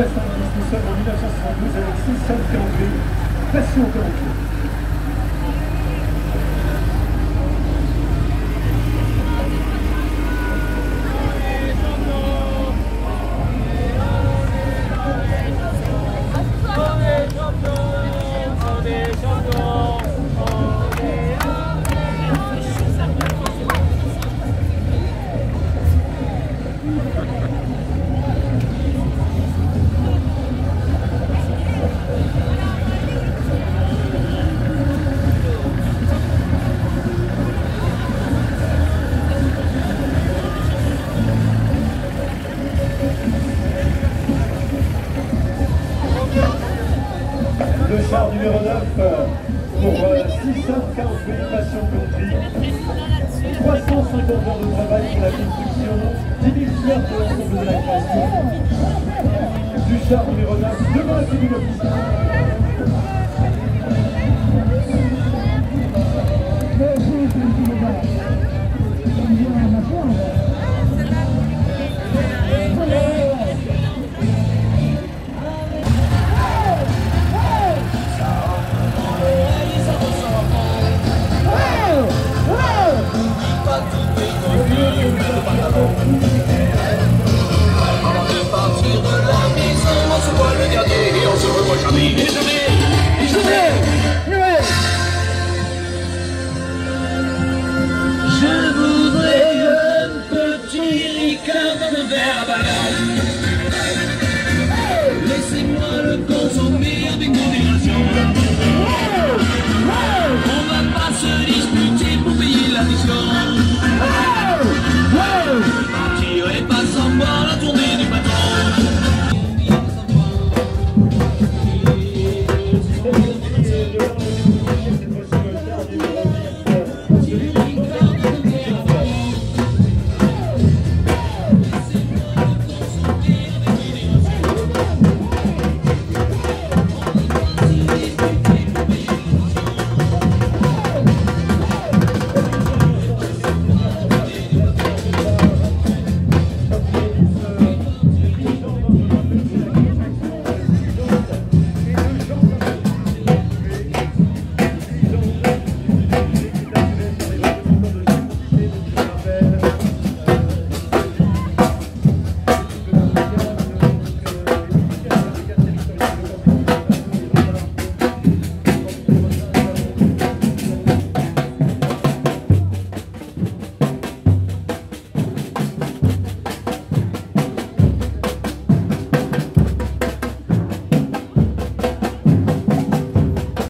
Nous sommes en 1972 avec 640 Passion Country. Le char numéro 9 pour 640 000 passions country. 350 heures de travail pour la construction, 10 000 fleurs pour l'ensemble de la création. Du char numéro 9 devant la tribune officielle. Bye-bye.